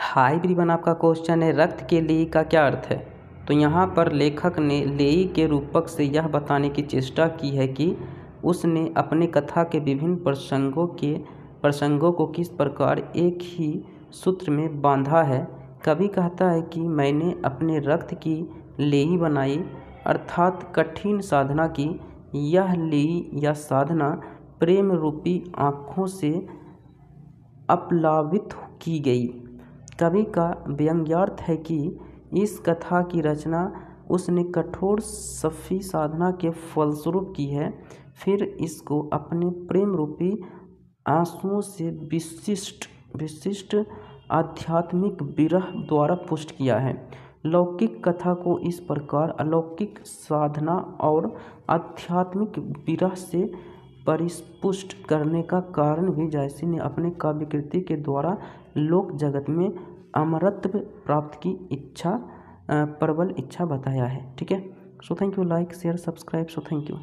Hi everyone आपका question है, रक्त के लेई का क्या अर्थ है? तो यहाँ पर लेखक ने लेई के रूपक से यह बताने की चेष्टा की है कि उसने अपने कथा के विभिन्न प्रसंगों के, प्रसंगों को किस प्रकार एक ही सूत्र में बांधा है। कभी कहता है कि मैंने अपने रक्त की लेई बनाई, अर्थात कठिन साधना की। यह लेई या साधना प्रेम रूपी आँखों से अपलावित की गई। कवि का व्यंग्यार्थ है कि इस कथा की रचना उसने कठोर सफ़ी साधना के फलस्वरूप की है, फिर इसको अपने प्रेम रूपी आंसुओं से विशिष्ट विशिष्ट आध्यात्मिक विरह द्वारा पुष्ट किया है। लौकिक कथा को इस प्रकार अलौकिक साधना और आध्यात्मिक विरह से परिस्पुष्ट करने का कारण भी जायसी ने अपने काव्य कृति के द्वारा लोक जगत में अमरत्व प्राप्त की इच्छा प्रबल इच्छा बताया है। ठीक है? So thank you like share subscribe so thank you